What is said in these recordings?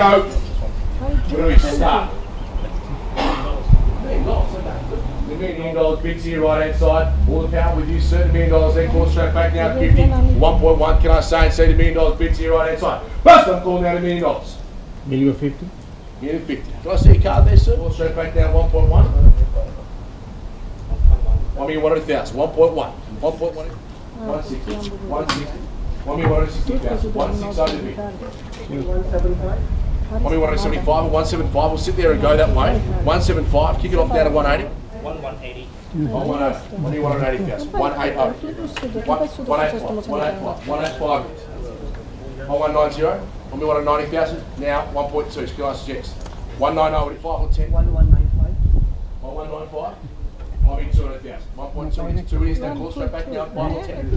go. Where do we start? The million dollars bigs here, right hand side. All the power with you, sir. The million dollars then call straight back down 50, 1.1. Can I say and say the million dollars bigs here, right hand side? Bust, I'm calling out a million dollars. Million 50? Million 50. Can I see your card there, sir? Call straight back down 1.1. I mean, 100,000. 1.1. 1.1. 160. 160. 160,000. 160,000. 175. Probably 175 or 175. We'll sit there and go that way. 175, kick it off down to 180. 180. Oh, 180. What do you want at 180,000? 180. 185. 185. 190. When we want at 90,000, now 1.2. Skill suggest. 190 with 5 or 10. 190. 1.2 is 2 is now call straight back now. 5 10.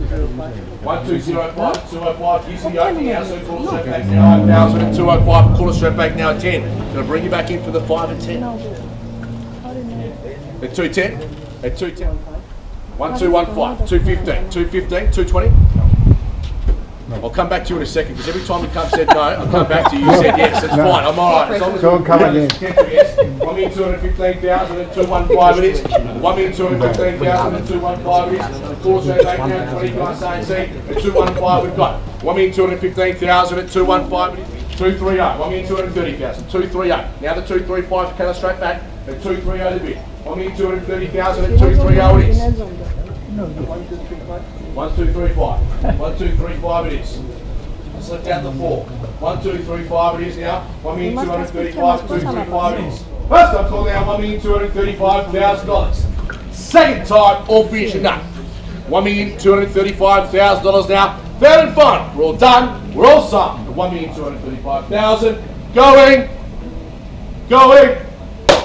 1205, 205, you see the opening now, so call straight back now, 5,000 205, call it straight back now, 10. Gonna bring you back in for the 5 and 10. At 210, at 210. 1215, 215, 215, 220. I'll come back to you in a second, because every time you come said no, I'll come back to you, you said yes, that's fine, I'm all right. As long as on, come again. Yes, one million two hundred fifteen thousand and two one five it is. One million two hundred fifteen thousand and two one five it is. Four straight back now, twenty guys saying C, and two one five we've got. One million two hundred fifteen thousand and two one five it is. Two three oh, one million two hundred thirty thousand, two three oh. Now the two three five kind of straight back, and two three oh the bid. One million two hundred thirty thousand and two three oh it is. One, two, three, five. One, two, three, five it is. Let's lift out the four. One, two, three, five it is now. One million two hundred thirty-five, two, three, five it is. First I'm calling out one million two hundred thirty-five thousand dollars. Second time, all finished and done. One million two hundred thirty-five thousand dollars now. Third and final. We're all done. We're all signed. One million two hundred thirty-five thousand. Going. Going.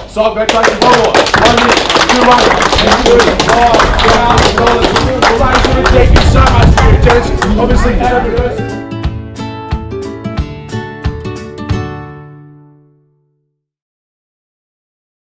Side back take the ball. One million two hundred Obviously,